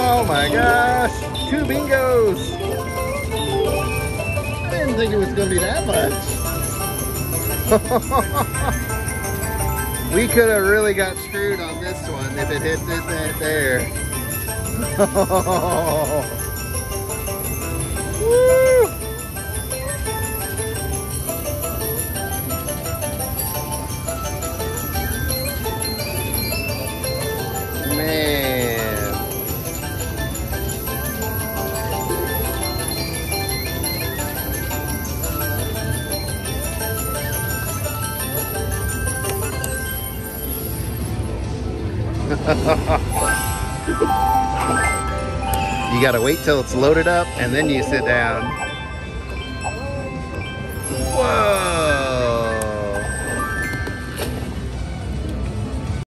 Oh my gosh, two bingos. I didn't think it was gonna be that much. we could have really got screwed on this one if it hit this that there. You gotta wait till it's loaded up and then you sit down.